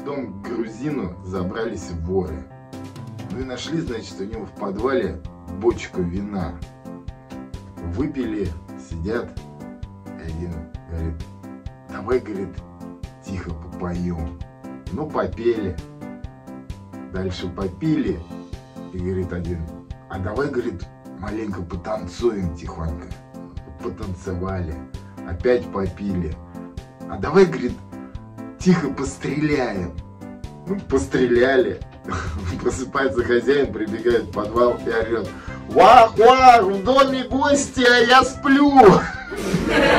в дом к грузину забрались воры. Ну и нашли, значит, у него в подвале бочку вина. Выпили, сидят. Один говорит, давай, говорит, тихо попоем. Ну, попели. Дальше попили. И говорит один, а давай, говорит, маленько потанцуем тихонько. Потанцевали. Опять попили. А давай, говорит, тихо постреляем. Ну, постреляли. Просыпается хозяин, прибегает в подвал и орет. Вах, вах, в доме гости, а я сплю.